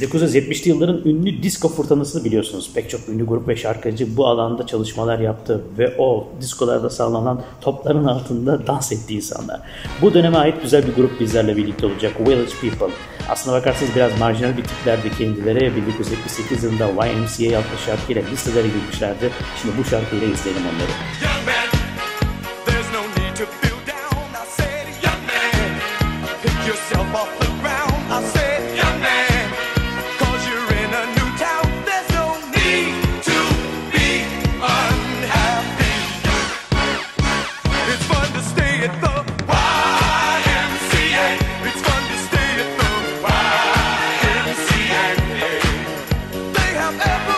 1970'li yılların ünlü disco fırtınasını biliyorsunuz. Pek çok ünlü grup ve şarkıcı bu alanda çalışmalar yaptı ve o diskolarda sağlanan topların altında dans etti insanlar. Bu döneme ait güzel bir grup bizlerle birlikte olacak. Village People. Aslına bakarsanız biraz marjinal bir tiplerdi kendileri. 1978 yılında YMCA adlı şarkıyla listelere girmişlerdi. Şimdi bu şarkıyla izleyelim onları. Young man, there's no need to feel down. I said young man, pick yourself up ever